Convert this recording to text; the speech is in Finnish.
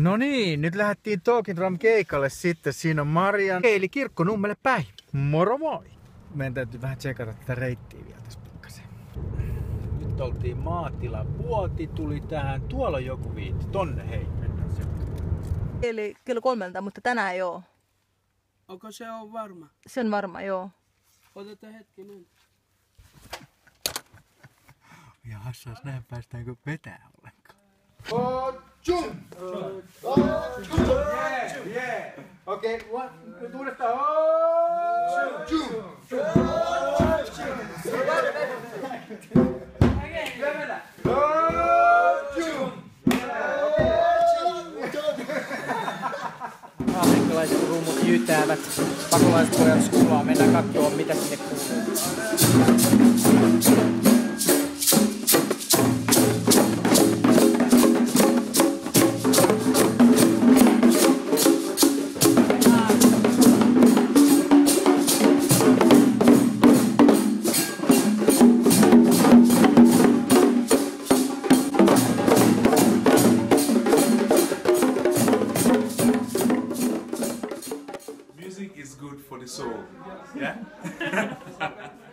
No niin, nyt lähdettiin Talking Drum keikalle sitten. Siinä on Marian Keili Kirkko Nummelle päin. Moro moi! Meidän täytyy vähän tsekata tätä reittiä vielä tässä pikkasen. Nyt oltiin maatila. Puoti tuli tähän. Tuolla on joku viitti. Tonne hei, mennään se. Eli kello kolmelta, mutta tänään ei oo. Onko se on varma? Se on varma, joo. Otetaan hetkinen. Ja hassaas näin päästäänkö vetää ollenkaan. Yeah, yeah. Okei, okay, nyt uudestaan. Amerikkalaiset ruumut jytäävät. Pakolaiset pojat skulaa. Mennään katsomaan mitä sinne kuuluu. Good for the soul. Yeah?